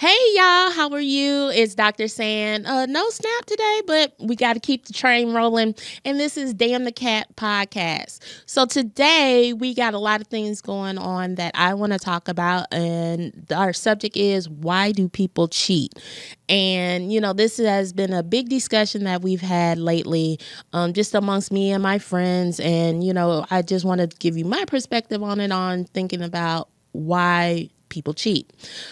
Hey y'all, how are you? It's Dr. Sand. Uh, no snap today, but we got to keep the train rolling. And this is Damn the Cap podcast. So today we got a lot of things going on that I want to talk about, and our subject is why do people cheat? And you know, this has been a big discussion that we've had lately, um, just amongst me and my friends. And you know, I just want to give you my perspective on it, on thinking about why people cheat.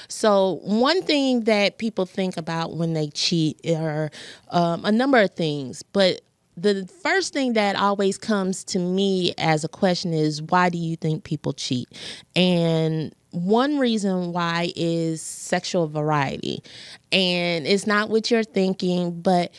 So, one thing that people think about when they cheat are um, a number of things, but the first thing that always comes to me as a question is why do you think people cheat? And one reason why is sexual variety. And it's not what you're thinking, but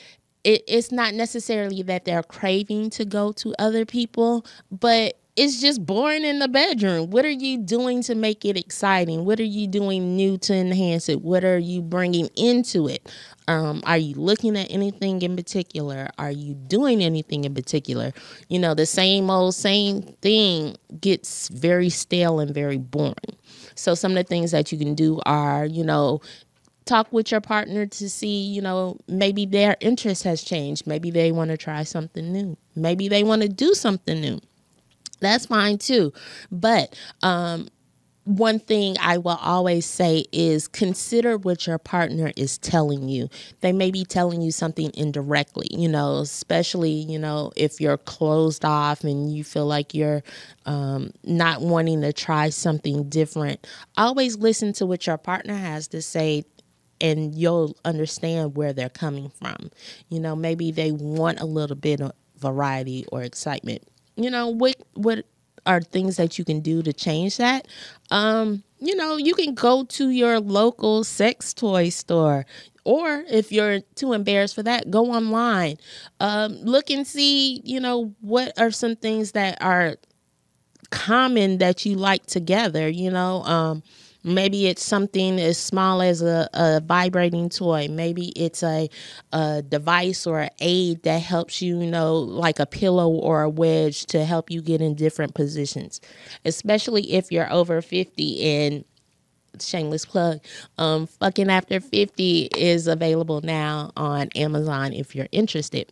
it, it's not necessarily that they're craving to go to other people, but it's just boring in the bedroom. What are you doing to make it exciting? What are you doing new to enhance it? What are you bringing into it? Um, are you looking at anything in particular? Are you doing anything in particular? You know, the same old same thing gets very stale and very boring. So, some of the things that you can do are, you know, talk with your partner to see, you know, maybe their interest has changed. Maybe they want to try something new. Maybe they want to do something new that's fine too. But um, one thing I will always say is consider what your partner is telling you. They may be telling you something indirectly, you know, especially, you know, if you're closed off and you feel like you're um, not wanting to try something different. Always listen to what your partner has to say and you'll understand where they're coming from. You know, maybe they want a little bit of variety or excitement you know what what are things that you can do to change that? Um you know you can go to your local sex toy store or if you're too embarrassed for that go online um, look and see you know what are some things that are common that you like together you know um, Maybe it's something as small as a, a vibrating toy. Maybe it's a, a device or an aid that helps you, you know, like a pillow or a wedge to help you get in different positions. Especially if you're over 50 and shameless plug um fucking after 50 is available now on amazon if you're interested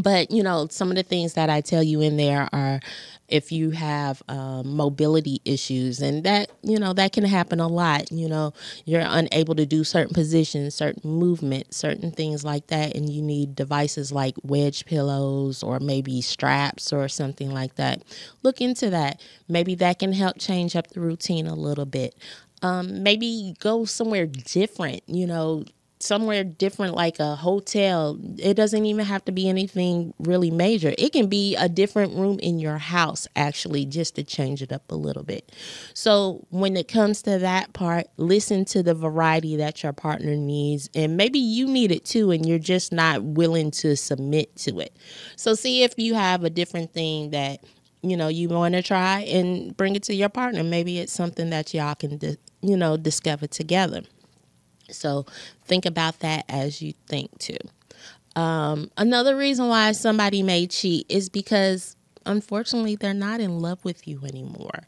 but you know some of the things that i tell you in there are if you have um, mobility issues and that you know that can happen a lot you know. You're unable to do certain positions certain movement certain things like that and you need devices like wedge pillows or maybe straps or something like that. Look into that. Maybe that can help change up the routine a little bit. Um, maybe go somewhere different you know somewhere different like a hotel it doesn't even have to be anything really major. It can be a different room in your house actually just to change it up a little bit. So when it comes to that part listen to the variety that your partner needs and maybe you need it too and you're just not willing to submit to it. So see if you have a different thing that you know you want to try and bring it to your partner. Maybe it's something that y'all can you know discover together so think about that as you think too. Um, another reason why somebody may cheat is because unfortunately they're not in love with you anymore.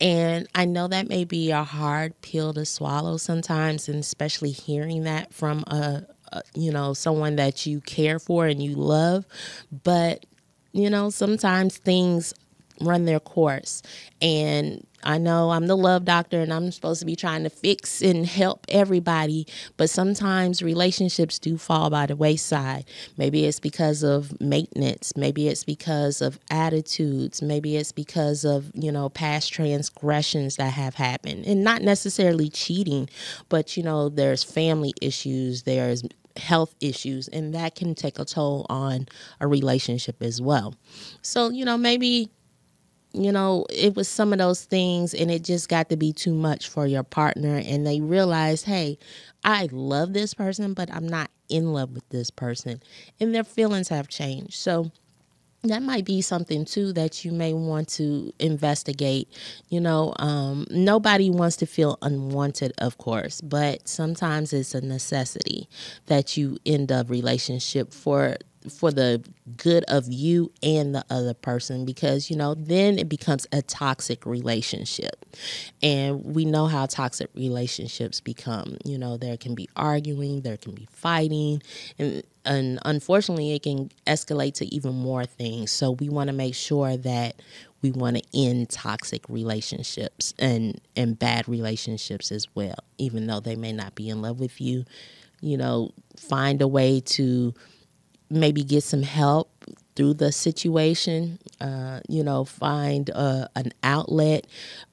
And I know that may be a hard pill to swallow sometimes, and especially hearing that from a, a you know someone that you care for and you love. But you know sometimes things run their course, and I know I'm the love doctor and I'm supposed to be trying to fix and help everybody, but sometimes relationships do fall by the wayside. Maybe it's because of maintenance, maybe it's because of attitudes, maybe it's because of, you know, past transgressions that have happened. And not necessarily cheating, but you know, there's family issues, there's health issues and that can take a toll on a relationship as well. So, you know, maybe you know, it was some of those things and it just got to be too much for your partner. And they realized, hey, I love this person, but I'm not in love with this person. And their feelings have changed. So that might be something too that you may want to investigate. You know, um, nobody wants to feel unwanted, of course, but sometimes it's a necessity that you end a relationship for for the good of you and the other person because you know then it becomes a toxic relationship. And we know how toxic relationships become. You know there can be arguing there can be fighting and and unfortunately it can escalate to even more things. So we want to make sure that we want to end toxic relationships and and bad relationships as well. Even though they may not be in love with you you know find a way to maybe get some help through the situation uh, you know find uh, an outlet.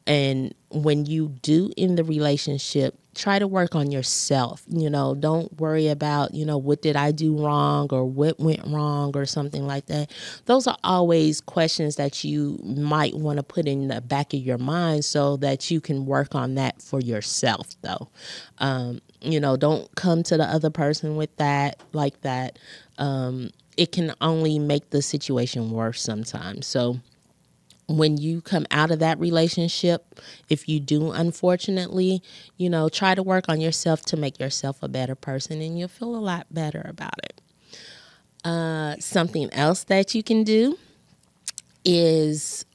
And when you do in the relationship try to work on yourself. You know don't worry about you know what did i do wrong or what went wrong or something like that. Those are always questions that you might want to put in the back of your mind so that you can work on that for yourself though. Um, you know don't come to the other person with that like that um, it can only make the situation worse sometimes. So when you come out of that relationship, if you do, unfortunately, you know, try to work on yourself to make yourself a better person and you'll feel a lot better about it. Uh, something else that you can do is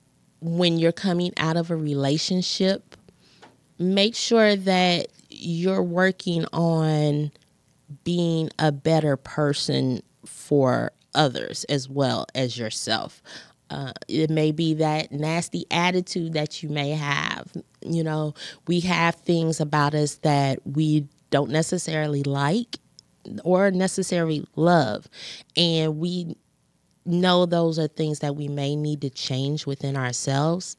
when you're coming out of a relationship, make sure that you're working on being a better person for others as well as yourself. Uh, it may be that nasty attitude that you may have. You know, we have things about us that we don't necessarily like or necessarily love. And we know those are things that we may need to change within ourselves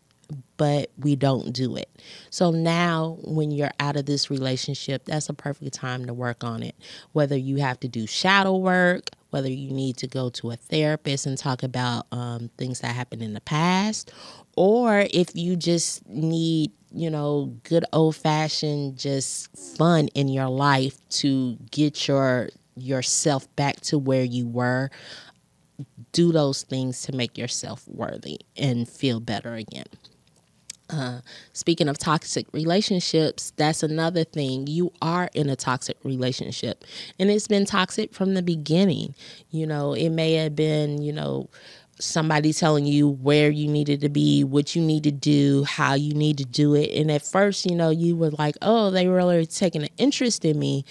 but we don't do it. So now, when you're out of this relationship, that's a perfect time to work on it. Whether you have to do shadow work, whether you need to go to a therapist and talk about um, things that happened in the past, or if you just need, you know, good old fashioned just fun in your life to get your yourself back to where you were do those things to make yourself worthy and feel better again. Uh, speaking of toxic relationships, that's another thing. You are in a toxic relationship, and it's been toxic from the beginning. You know, it may have been, you know, somebody telling you where you needed to be, what you need to do, how you need to do it. And at first, you know, you were like, oh, they really taking an interest in me.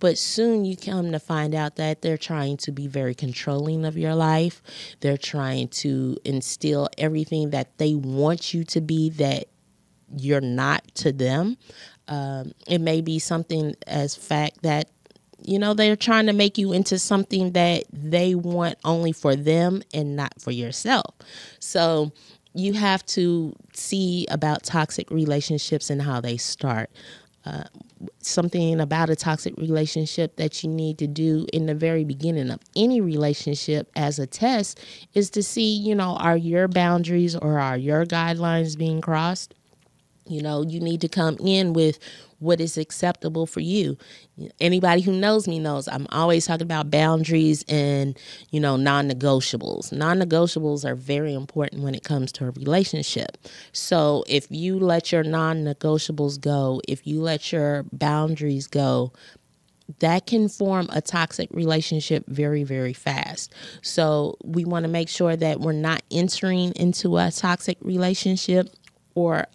But soon you come to find out that they're trying to be very controlling of your life. They're trying to instill everything that they want you to be that you're not to them. Um, it may be something as fact that you know they're trying to make you into something that they want only for them and not for yourself so you have to see about toxic relationships and how they start something about a toxic relationship that you need to do in the very beginning of any relationship as a test is to see, you know, are your boundaries or are your guidelines being crossed? You know, you need to come in with what is acceptable for you. Anybody who knows me knows I'm always talking about boundaries and, you know, non negotiables. Non negotiables are very important when it comes to a relationship. So if you let your non negotiables go, if you let your boundaries go, that can form a toxic relationship very, very fast. So we want to make sure that we're not entering into a toxic relationship or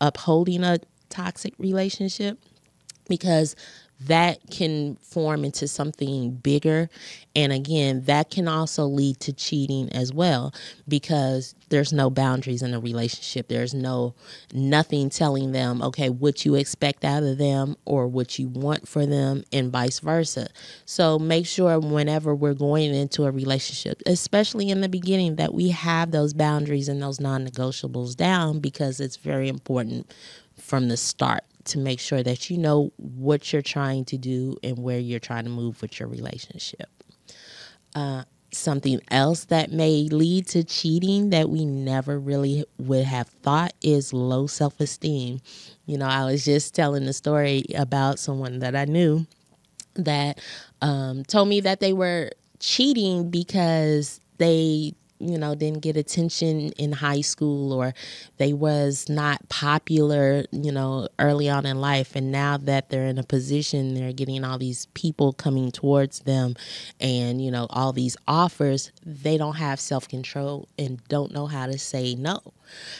upholding a toxic relationship because that can form into something bigger. And again, that can also lead to cheating as well because there's no boundaries in a relationship. There's no nothing telling them, okay, what you expect out of them or what you want for them, and vice versa. So make sure whenever we're going into a relationship, especially in the beginning, that we have those boundaries and those non negotiables down because it's very important from the start to make sure that you know what you're trying to do and where you're trying to move with your relationship. Uh, something else that may lead to cheating that we never really would have thought is low self esteem. You know, I was just telling the story about someone that I knew that um, told me that they were cheating because they you know didn't get attention in high school or they was not popular you know early on in life. And now that they're in a position they're getting all these people coming towards them and you know all these offers they don't have self-control and don't know how to say no.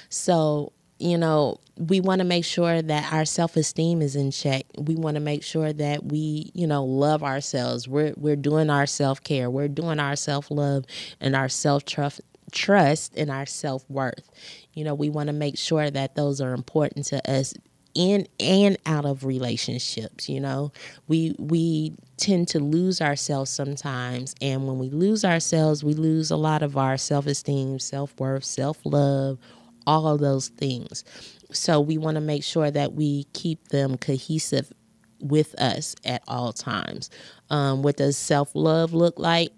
So you know, we want to make sure that our self-esteem is in check. We want to make sure that we, you know, love ourselves. We're we're doing our self-care. We're doing our self-love and our self-trust trust and our self-worth. You know, we want to make sure that those are important to us in and out of relationships you know we we tend to lose ourselves sometimes and when we lose ourselves we lose a lot of our self-esteem self-worth self-love all of those things. So we want to make sure that we keep them cohesive with us at all times. Um, what does self love look like?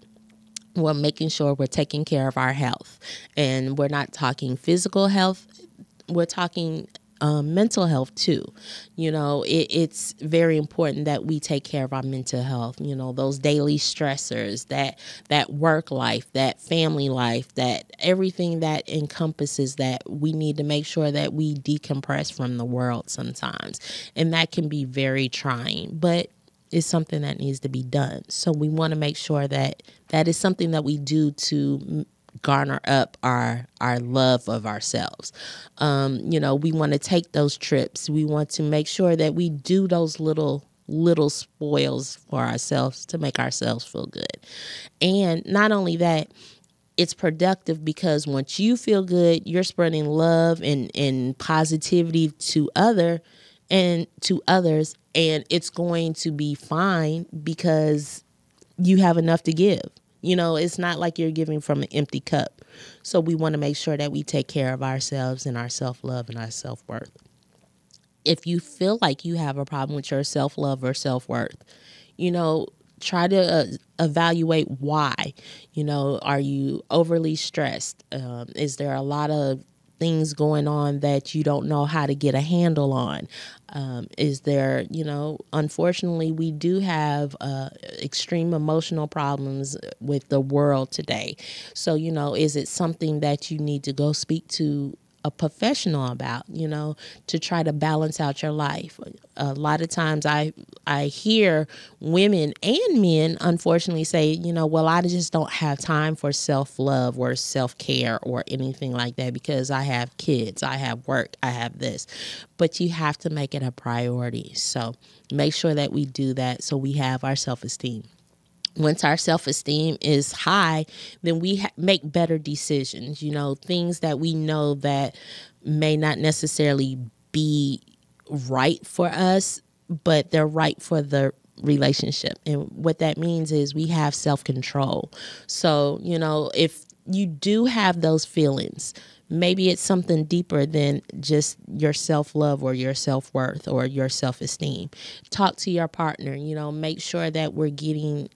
Well, making sure we're taking care of our health. And we're not talking physical health, we're talking um, mental health too. You know, it, it's very important that we take care of our mental health. You know, those daily stressors, that that work life, that family life, that everything that encompasses that. We need to make sure that we decompress from the world sometimes, and that can be very trying. But is something that needs to be done. So we want to make sure that that is something that we do to garner up our our love of ourselves. Um, you know, we want to take those trips. We want to make sure that we do those little little spoils for ourselves to make ourselves feel good. And not only that, it's productive because once you feel good, you're spreading love and, and positivity to other and to others and it's going to be fine because you have enough to give. You know, it's not like you're giving from an empty cup. So we want to make sure that we take care of ourselves and our self love and our self worth. If you feel like you have a problem with your self love or self worth, you know, try to uh, evaluate why. You know, are you overly stressed? Um, is there a lot of things going on that you don't know how to get a handle on? Um, is there, you know, unfortunately, we do have uh, extreme emotional problems with the world today. So, you know, is it something that you need to go speak to a professional about, you know, to try to balance out your life. A lot of times I I hear women and men unfortunately say, you know, well, I just don't have time for self-love or self-care or anything like that because I have kids, I have work, I have this. But you have to make it a priority. So, make sure that we do that so we have our self-esteem once our self esteem is high, then we ha- make better decisions. You know, things that we know that may not necessarily be right for us, but they're right for the relationship. And what that means is we have self control. So, you know, if you do have those feelings, maybe it's something deeper than just your self love or your self worth or your self esteem. Talk to your partner, you know, make sure that we're getting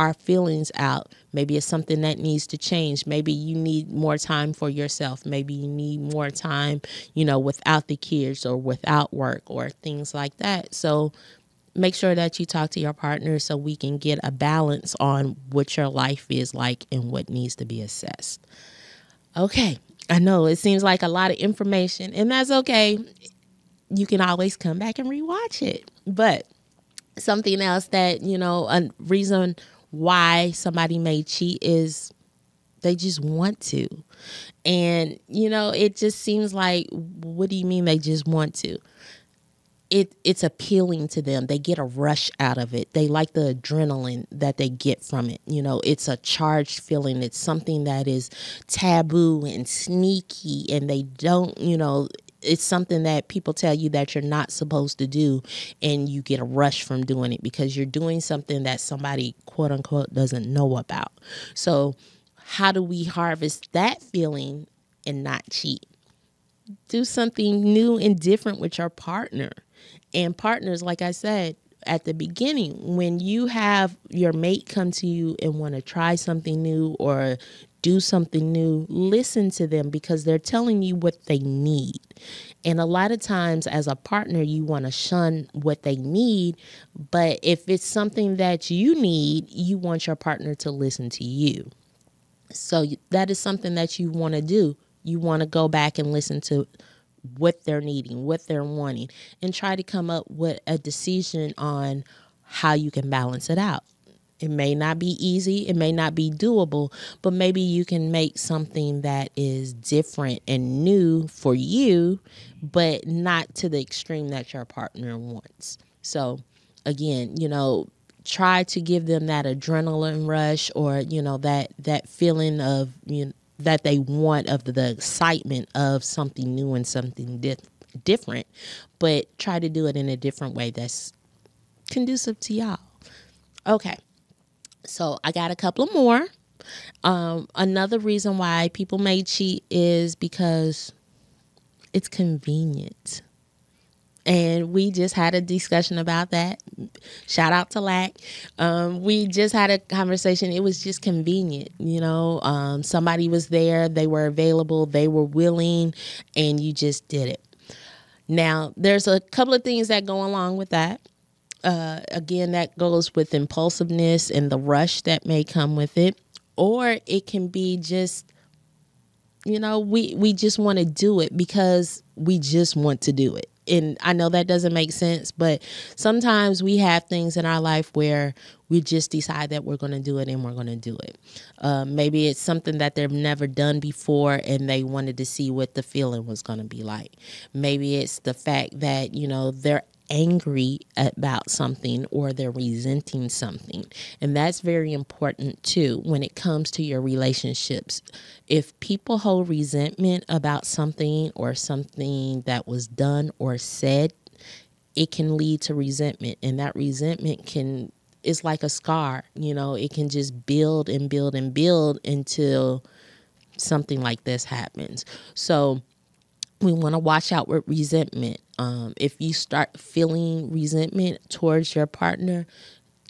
our feelings out. Maybe it's something that needs to change. Maybe you need more time for yourself. Maybe you need more time, you know, without the kids or without work or things like that. So make sure that you talk to your partner so we can get a balance on what your life is like and what needs to be assessed. Okay, I know it seems like a lot of information, and that's okay. You can always come back and rewatch it. But something else that, you know, a reason why somebody may cheat is they just want to. And, you know, it just seems like, what do you mean they just want to? It, it's appealing to them. They get a rush out of it. They like the adrenaline that they get from it. You know, it's a charged feeling. It's something that is taboo and sneaky, and they don't, you know, it's something that people tell you that you're not supposed to do and you get a rush from doing it because you're doing something that somebody quote unquote doesn't know about. So how do we harvest that feeling and not cheat? Do something new and different with your partner. And partners like i said at the beginning when you have your mate come to you and want to try something new or do something new, listen to them because they're telling you what they need. And a lot of times, as a partner, you want to shun what they need. But if it's something that you need, you want your partner to listen to you. So that is something that you want to do. You want to go back and listen to what they're needing, what they're wanting, and try to come up with a decision on how you can balance it out. It may not be easy, it may not be doable, but maybe you can make something that is different and new for you, but not to the extreme that your partner wants. So, again, you know, try to give them that adrenaline rush or, you know, that that feeling of, you know, that they want of the, excitement of something new and something di- different, but try to do it in a different way that's conducive to y'all. Okay. So I got a couple more. Um, another reason why people may cheat is because it's convenient. And we just had a discussion about that. Shout out to Lack. Um, we just had a conversation. It was just convenient. You know, um, somebody was there, they were available, they were willing, and you just did it. Now, there's a couple of things that go along with that uh, again, that goes with impulsiveness and the rush that may come with it, or it can be just, you know, we we just want to do it because we just want to do it. And I know that doesn't make sense, but sometimes we have things in our life where we just decide that we're going to do it and we're going to do it. Uh, maybe it's something that they've never done before and they wanted to see what the feeling was going to be like. Maybe it's the fact that, you know, they're angry about something or they're resenting something. And that's very important too when it comes to your relationships. If people hold resentment about something or something that was done or said, it can lead to resentment and that resentment can, it's like a scar, you know, it can just build and build and build until something like this happens. So we want to watch out with resentment. Um, if you start feeling resentment towards your partner,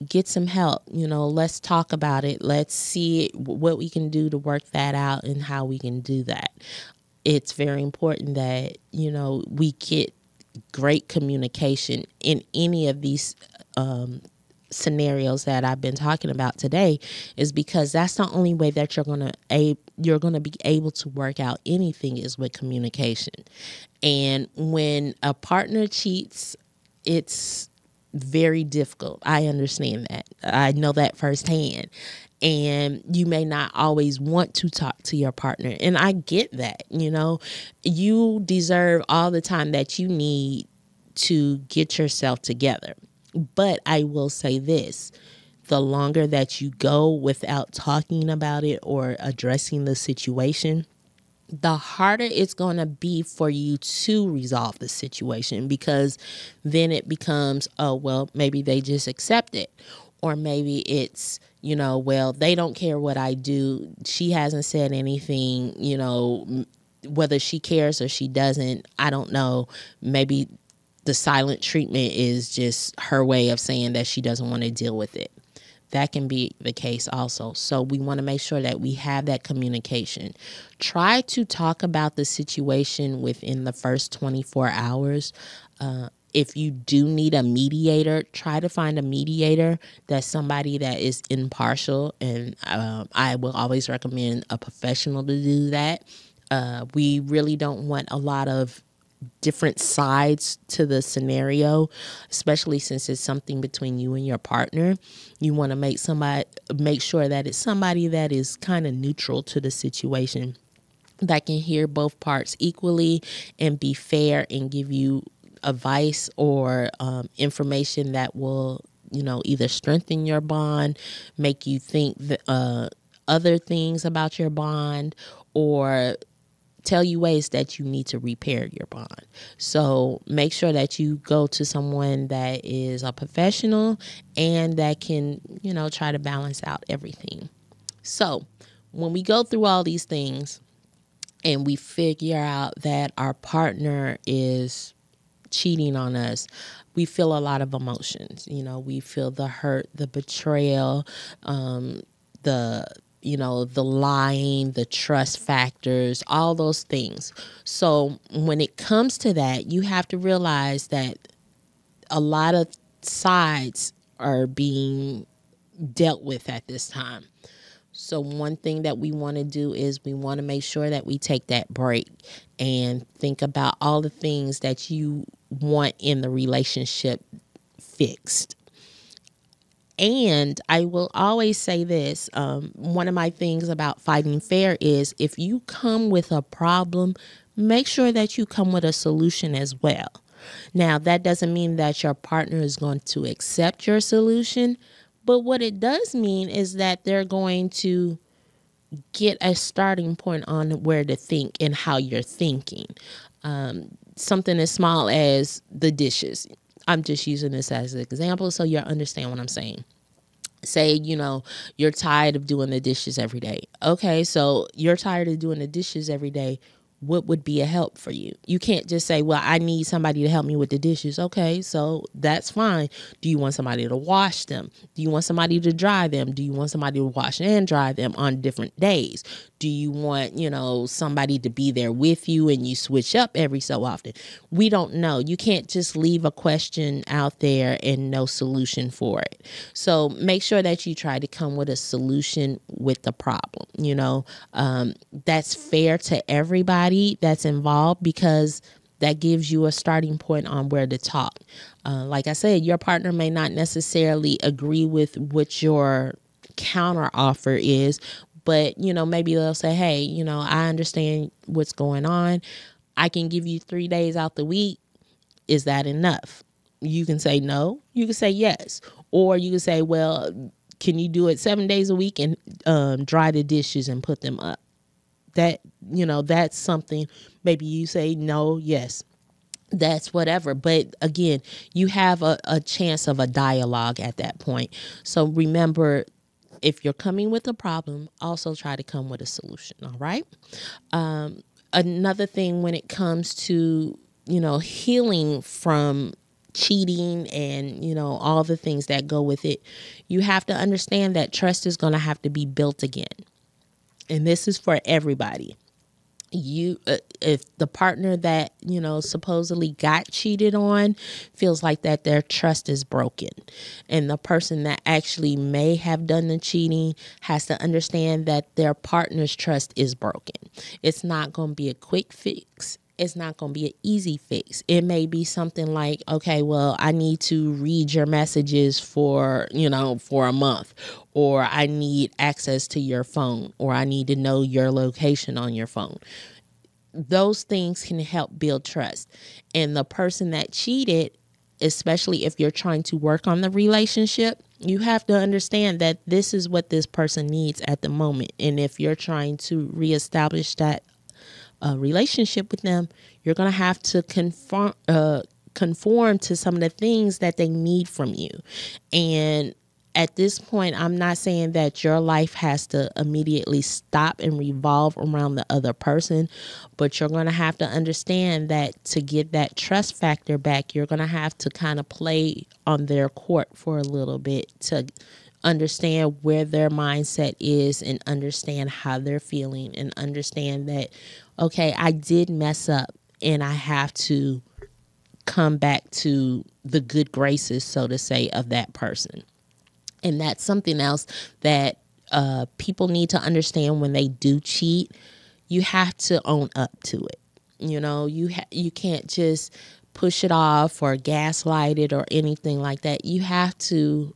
get some help. You know, let's talk about it. Let's see what we can do to work that out and how we can do that. It's very important that, you know, we get great communication in any of these um, scenarios that I've been talking about today is because that's the only way that you're going to a you're going to be able to work out anything is with communication. And when a partner cheats, it's very difficult. I understand that. I know that firsthand. And you may not always want to talk to your partner. And I get that. You know, you deserve all the time that you need to get yourself together. But I will say this the longer that you go without talking about it or addressing the situation, the harder it's going to be for you to resolve the situation because then it becomes, oh, well, maybe they just accept it. Or maybe it's, you know, well, they don't care what I do. She hasn't said anything, you know, whether she cares or she doesn't, I don't know. Maybe the silent treatment is just her way of saying that she doesn't want to deal with it. That can be the case also. So we want to make sure that we have that communication. Try to talk about the situation within the first 24 hours. Uh, if you do need a mediator, try to find a mediator that's somebody that is impartial. And um, I will always recommend a professional to do that. Uh, we really don't want a lot of different sides to the scenario, especially since it's something between you and your partner. You want to make somebody make sure that it's somebody that is kind of neutral to the situation that can hear both parts equally and be fair and give you advice or um, information that will you know either strengthen your bond make you think uh, other things about your bond or tell you ways that you need to repair your bond. So make sure that you go to someone that is a professional and that can, you know, try to balance out everything. So when we go through all these things and we figure out that our partner is cheating on us, we feel a lot of emotions. You know, we feel the hurt, the betrayal, um, the you know, the lying, the trust factors, all those things. So when it comes to that, you have to realize that a lot of sides are being dealt with at this time. So, one thing that we want to do is we want to make sure that we take that break and think about all the things that you want in the relationship fixed. And I will always say this um, one of my things about fighting fair is if you come with a problem, make sure that you come with a solution as well. Now, that doesn't mean that your partner is going to accept your solution, but what it does mean is that they're going to get a starting point on where to think and how you're thinking. Um, something as small as the dishes. I'm just using this as an example so you understand what I'm saying. Say, you know, you're tired of doing the dishes every day. Okay, so you're tired of doing the dishes every day what would be a help for you. You can't just say, Well, I need somebody to help me with the dishes. Okay, so that's fine. Do you want somebody to wash them? Do you want somebody to dry them? Do you want somebody to wash and dry them on different days? Do you want, you know, somebody to be there with you and you switch up every so often? We don't know. You can't just leave a question out there and no solution for it. So make sure that you try to come with a solution with the problem. You know, um, that's fair to everybody that's involved because that gives you a starting point on where to talk. Uh, like I said, your partner may not necessarily agree with what your counter offer is, but you know, maybe they'll say, Hey, you know, I understand what's going on. I can give you three days out the week. Is that enough? You can say no, you can say yes, or you can say, Well, can you do it seven days a week and um, dry the dishes and put them up? that you know that's something maybe you say no yes that's whatever but again you have a, a chance of a dialogue at that point so remember if you're coming with a problem also try to come with a solution all right? Um, another thing when it comes to you know healing from cheating and you know all the things that go with it you have to understand that trust is going to have to be built again. And this is for everybody you uh, if the partner that you know supposedly got cheated on feels like that their trust is broken. And the person that actually may have done the cheating has to understand that their partner's trust is broken. It's not going to be a quick fix it's not going to be an easy fix. It may be something like, okay, well, I need to read your messages for, you know, for a month, or I need access to your phone, or I need to know your location on your phone. Those things can help build trust. And the person that cheated, especially if you're trying to work on the relationship, you have to understand that this is what this person needs at the moment. And if you're trying to reestablish that a relationship with them, you're going to have to conform uh, conform to some of the things that they need from you. And at this point, I'm not saying that your life has to immediately stop and revolve around the other person, but you're going to have to understand that to get that trust factor back, you're going to have to kind of play on their court for a little bit to understand where their mindset is and understand how they're feeling and understand that okay i did mess up and i have to come back to the good graces so to say of that person and that's something else that uh, people need to understand when they do cheat you have to own up to it you know you you can't just push it off or gaslight it or anything like that you have to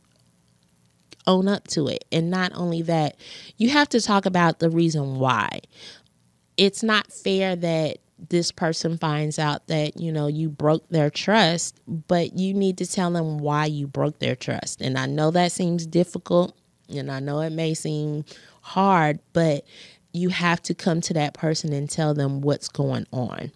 own up to it. And not only that, you have to talk about the reason why. It's not fair that this person finds out that, you know, you broke their trust, but you need to tell them why you broke their trust. And I know that seems difficult and I know it may seem hard, but you have to come to that person and tell them what's going on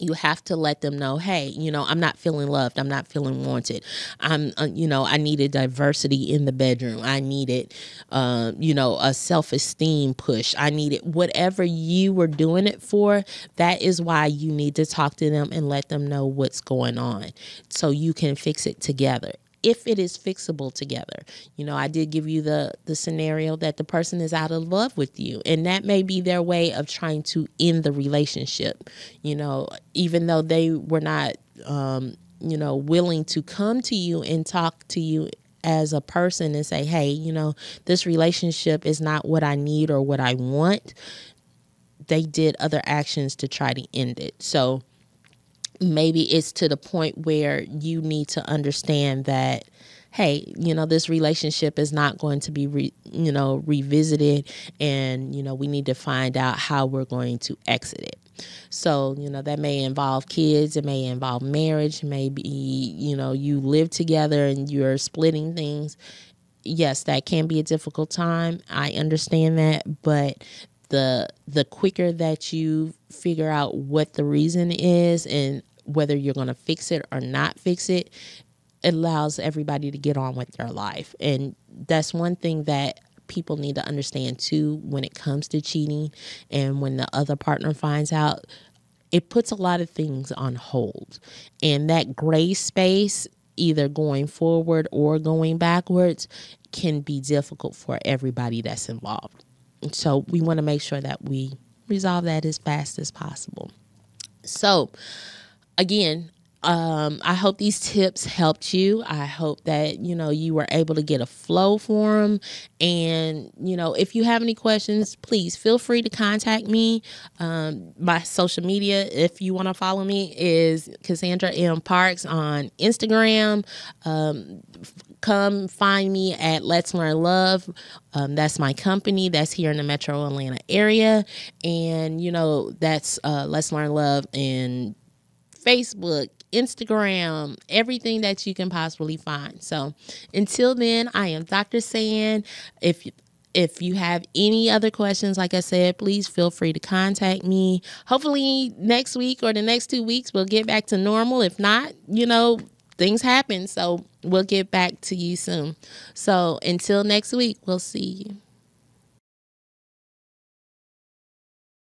you have to let them know hey you know i'm not feeling loved. I'm not feeling wanted. I'm uh, you know i needed diversity in the bedroom. I needed uh, you know a self-esteem push. I needed whatever you were doing it for that is why you need to talk to them and let them know what's going on so you can fix it together if it is fixable together. You know, I did give you the the scenario that the person is out of love with you and that may be their way of trying to end the relationship. You know, even though they were not um, you know, willing to come to you and talk to you as a person and say, hey, you know, this relationship is not what I need or what I want, they did other actions to try to end it. So maybe it's to the point where you need to understand that hey, you know, this relationship is not going to be, re, you know, revisited, and you know, we need to find out how we're going to exit it. So, you know, that may involve kids, it may involve marriage, maybe, you know, you live together and you're splitting things. Yes, that can be a difficult time. I understand that, but the the quicker that you figure out what the reason is and whether you're going to fix it or not fix it, it allows everybody to get on with their life. And that's one thing that people need to understand too when it comes to cheating and when the other partner finds out it puts a lot of things on hold. And that gray space either going forward or going backwards can be difficult for everybody that's involved. So we want to make sure that we resolve that as fast as possible. So again um, I hope these tips helped you. I hope that you know you were able to get a flow for them. And you know, if you have any questions, please feel free to contact me. Um, my social media, if you want to follow me, is Cassandra M Parks on Instagram. Um, come find me at Let's Learn Love. Um, that's my company that's here in the metro Atlanta area. And, you know, that's uh, Let's Learn Love in Facebook, Instagram, everything that you can possibly find. So until then, I am Dr. Sand. If you, if you have any other questions, like I said, please feel free to contact me. Hopefully, next week or the next two weeks, we'll get back to normal. If not, you know, things happen. So we'll get back to you soon. So until next week, we'll see you.